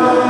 Lord.